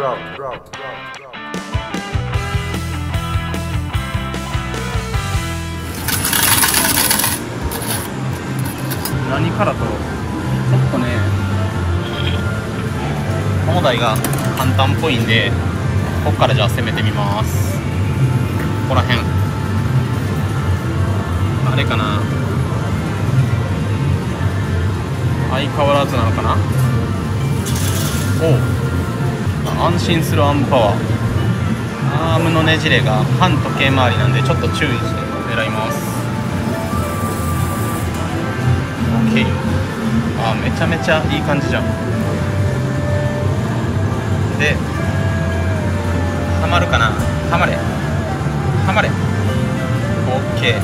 何からとちょっとね。こ台が簡単っぽいんでここからじゃあ攻めてみます。ここら辺。あれかな。相変わらずなのかな。おう。安心するアームパワー。アームのねじれが反時計回りなんでちょっと注意して狙います。OK あめちゃめちゃいい感じじゃん。ではまるかな？はまれ。はまれ。OK で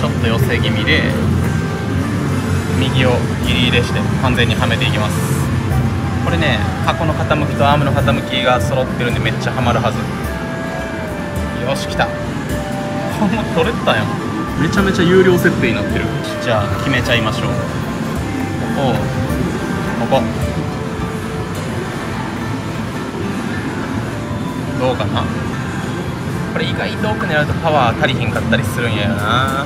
ちょっと寄せ気味で右をギリギリして完全にはめていきます。これね箱の傾きとアームの傾きが揃ってるんでめっちゃはまるはず。よし来た。もう取れたやんめちゃめちゃ有料設定になってる。じゃあ決めちゃいましょう。ここ。ここ。どうかな。これ意外と奥狙うとパワー足りひんかったりするんやよな。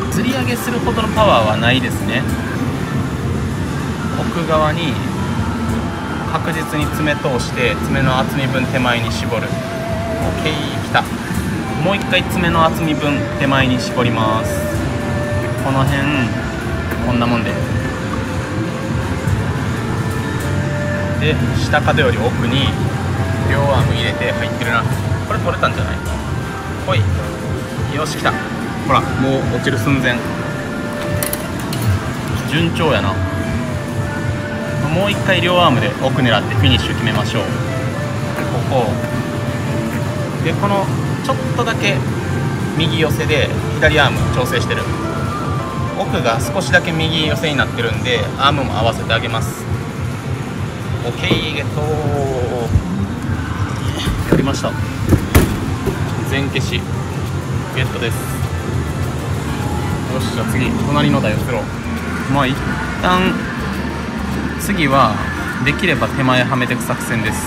うん。釣り上げするほどのパワーはないですね奥側に確実に爪通して爪の厚み分手前に絞る。OK きた。もう一回爪の厚み分手前に絞ります。この辺こんなもんで。で下角より奥に両アーム入れて入ってるな。これ取れたんじゃない？ほい。よし来た。ほらもう落ちる寸前。順調やな。もう一回両アームで奥狙ってフィニッシュ決めましょう。ここでこのちょっとだけ右寄せで左アーム調整してる。奥が少しだけ右寄せになってるんでアームも合わせてあげます。OK ゲット。やりました。全消し。ゲットです。よしじゃあ次。隣の台を振ろう。まあ一旦次はできれば手前はめていく作戦です。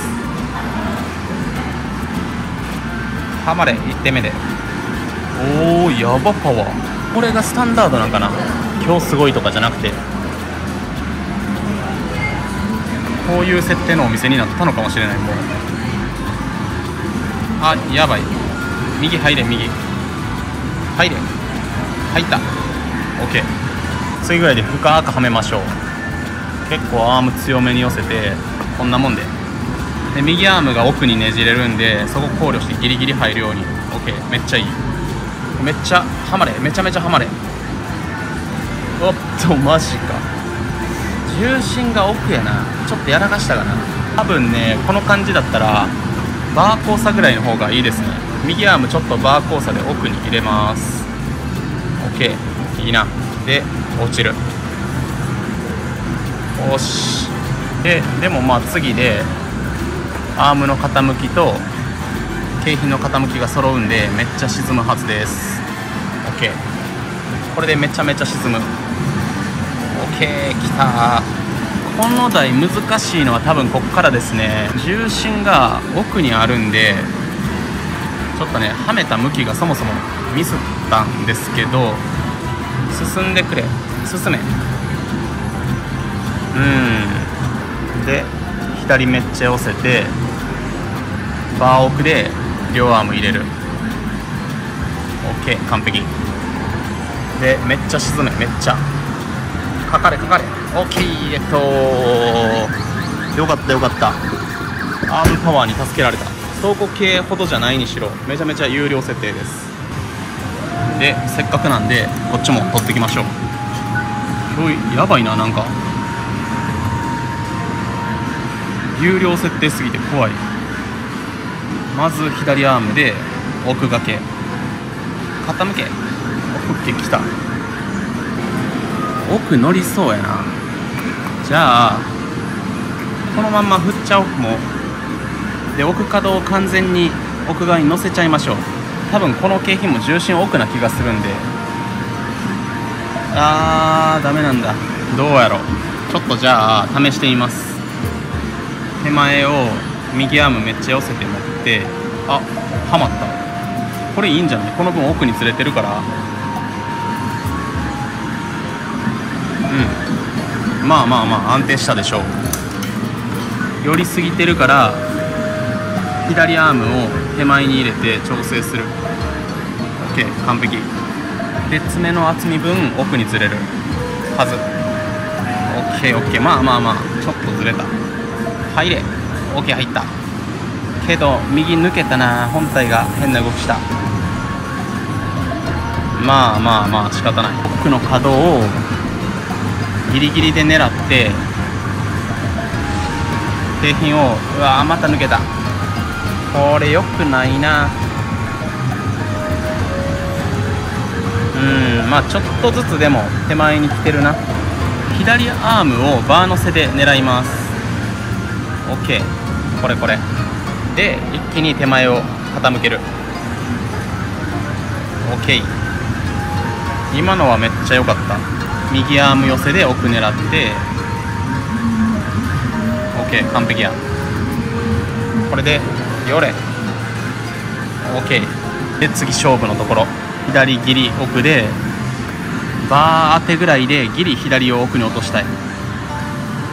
はまれ1手目で。おおやばパワー。これがスタンダードなんかな。今日すごいとかじゃなくて。こういう設定のお店になったのかもしれないもう。あやばい。右入れ右。入れ。入った。OK 次ぐらいで深くはめましょう。結構アーム強めに寄せてこんなもんで。で右アームが奥にねじれるんでそこ考慮してギリギリ入るように。OK めっちゃいい。めっちゃハマれ。めちゃめちゃハマれ。おっとマジか。重心が奥やな。ちょっとやらかしたかな。多分ねこの感じだったらバー交差ぐらいの方がいいですね。右アームちょっとバー交差で奥に入れます。OK いいな。で落ちる。よし。ででもまあ次でアームの傾きと景品の傾きが揃うんでめっちゃ沈むはずです。OK これでめちゃめちゃ沈む。OK きた。この台難しいのは多分こっからですね。重心が奥にあるんでちょっとねはめた向きがそもそもミスったんですけど進んでくれ。進め。うん。で左めっちゃ寄せてバー奥で両アーム入れる。OK 完璧。でめっちゃ沈めめっちゃ。かかれかかれ。OK えっとよかったよかった。アームパワーに助けられた。走行系ほどじゃないにしろめちゃめちゃ有料設定です。でせっかくなんでこっちも取ってきましょう。今日やばいななんか。有料設定すぎて怖い。まず左アームで奥掛け。傾け。奥ってきた。奥乗りそうやな。じゃあこのまんま振っちゃおうもで奥角を完全に奥側に乗せちゃいましょう。多分この景品も重心奥な気がするんで。あーダメなんだ。どうやろう。ちょっとじゃあ試してみます。手前を右アームめっちゃ寄せて持ってあはまった。これいいんじゃない？この分奥にずれてるから。うん。まあまあまあ安定したでしょう。寄りすぎてるから左アームを手前に入れて調整する。OK 完璧。で爪の厚み分奥にずれるはず。OKOK まあまあまあちょっとずれた。入れ。OK 入った。けど右抜けたな。本体が変な動きした。まあまあまあ仕方ない。奥の角をギリギリで狙って景品をうわまた抜けた。これ良くないな。うんまあちょっとずつでも手前に来てるな。左アームをバー乗せで狙います。OK これこれ。で一気に手前を傾ける。OK 今のはめっちゃ良かった。右アーム寄せで奥狙って。OK 完璧や。これでよれ。OK で次勝負のところ。左ギリ奥でバー当てぐらいでギリ左を奥に落としたい。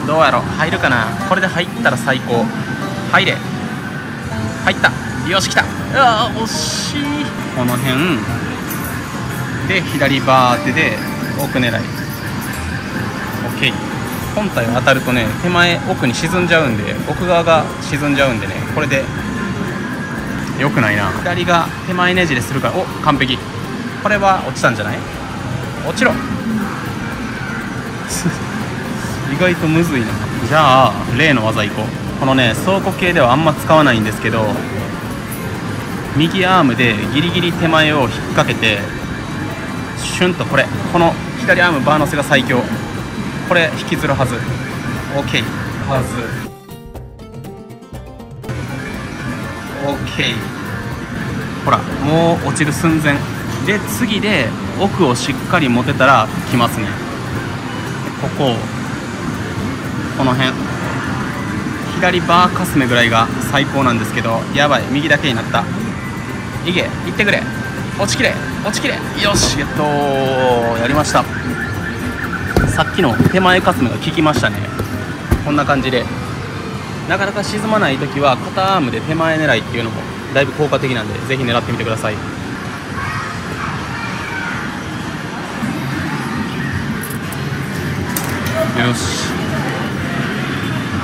どうやろ？入るかな？これで入ったら最高。入れ。入った。よし来た。うわ惜しい。この辺。で左バー当てで奥狙い。OK 本体が当たるとね手前奥に沈んじゃうんで奥側が沈んじゃうんでねこれで良くないな。左が手前ねじれするからお完璧。これは落ちたんじゃない？落ちろ。意外とむずいな。じゃあ例の技いこう。このね倉庫系ではあんま使わないんですけど右アームでギリギリ手前を引っ掛けてシュンとこれ。この左アームバー乗せが最強。これ引きずるはず。OK はず OK ほらもう落ちる寸前。で次で奥をしっかり持てたら来ますね。こここの辺。左バーかすめぐらいが最高なんですけどやばい右だけになった。いけ行ってくれ。落ちきれ落ちきれ。よし。やっとやりました。さっきの手前かすめが効きましたね。こんな感じで。なかなか沈まない時は片アームで手前狙いっていうのもだいぶ効果的なんでぜひ狙ってみてください。よし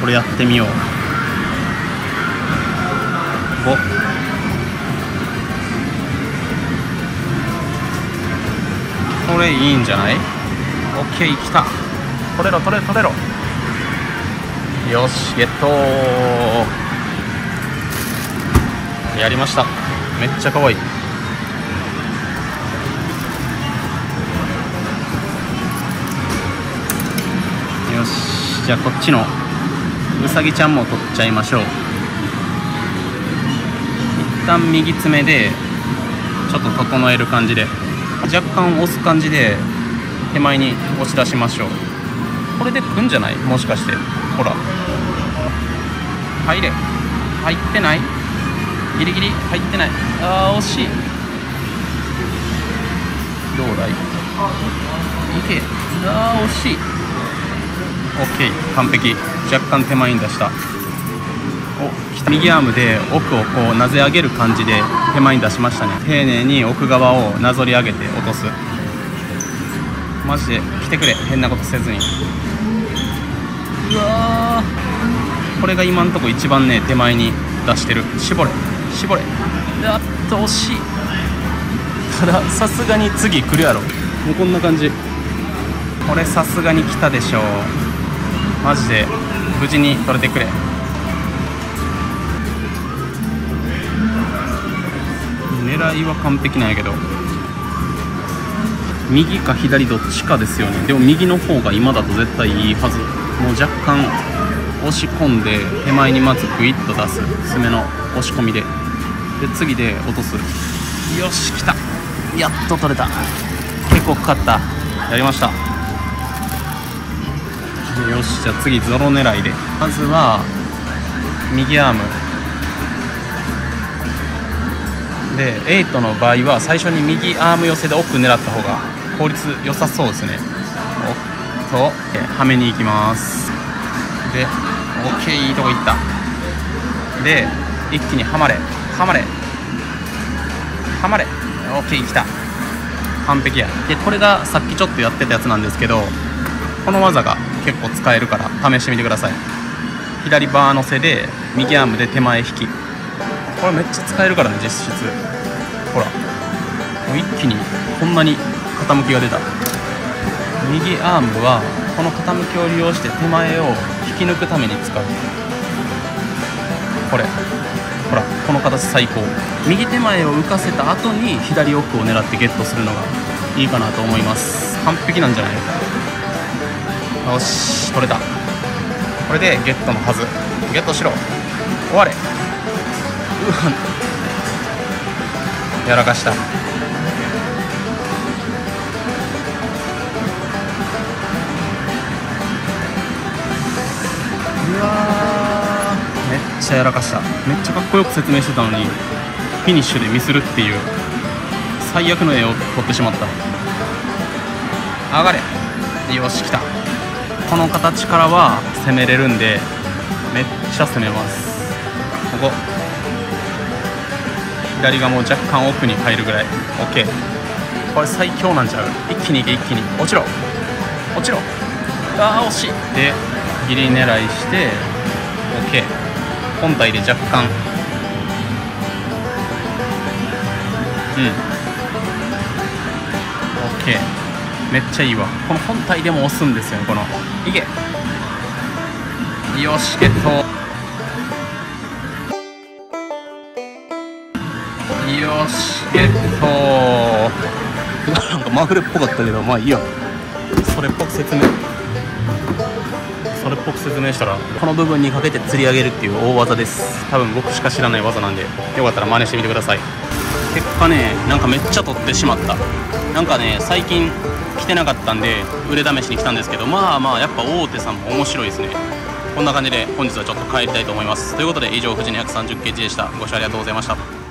これやってみよう。5これいいんじゃない ?OK 来た。取れろ取れろ取れろ。よしゲットやりました。めっちゃ可愛い。よしじゃあこっちのうさぎちゃんも取っちゃいましょう。一旦右爪でちょっと整える感じで。若干押す感じで手前に押し出しましょう。これでくんじゃない？もしかして。ほら。入れ。入ってない？ギリギリ？入ってない。あー惜しい。どうだい？いけ。あー惜しい。OK 完璧。若干手前に出した。お右アームで奥をこうなぜ上げる感じで手前に出しましたね。丁寧に奥側をなぞり上げて落とす。マジで来てくれ。変なことせずに。うわこれが今んとこ一番ね手前に出してる。絞れ。絞れ。やっと惜しい。たださすがに次来るやろ。もうこんな感じ。これさすがに来たでしょうマジで無事に取れてくれ。狙いは完璧なんやけど。右か左どっちかですよね。でも右の方が今だと絶対いいはず。もう若干押し込んで手前にまずグイッと出す。爪の押し込みで。で次で落とす。よし来た。やっと取れた。結構かかった。やりました。よしじゃあ次ゾロ狙いで。まずは右アーム。で8の場合は最初に右アーム寄せで奥狙った方が効率良さそうですね。おっとはめに行きます。で OK いいとこ行った。で一気にはまれ。はまれ。はまれ。OK 来た。完璧や。でこれがさっきちょっとやってたやつなんですけどこの技が結構使えるから試してみてください。左バー乗せで右アームで手前引き。これめっちゃ使えるからね実質。ほらもう一気にこんなに傾きが出た。右アームはこの傾きを利用して手前を引き抜くために使う。これ。ほらこの形最高。右手前を浮かせた後に左奥を狙ってゲットするのがいいかなと思います。完璧なんじゃないかよし取れた。これでゲットのはず。ゲットしろ。終われ。うわ。やらかした。うわめっちゃやらかした。めっちゃかっこよく説明してたのにフィニッシュでミスるっていう最悪の絵を撮ってしまった。上がれ。よし来た。この形からは攻めれるんでめっちゃ攻めます。ここ。左がもう若干奥に入るぐらい。OK これ最強なんちゃう？一気にいけ一気に。落ちろ。落ちろ。ああ惜しい。でギリ狙いして OK 本体で若干。うん。OK めっちゃいいわ。この本体でも押すんですよこの。いけ。よしゲット。よしゲット。なんかまぐれっぽかったけどまあいいや。それっぽく説明。それっぽく説明したら。この部分にかけて釣り上げるっていう大技です。多分僕しか知らない技なんでよかったら真似してみてください。結果ねなんかめっちゃ取ってしまった。なんかね最近来てなかったんで売れ試しに来たんですけどまあまあやっぱ大手さんも面白いですね。こんな感じで本日はちょっと帰りたいと思います。ということで以上富士の 130kg でした。ご視聴ありがとうございました。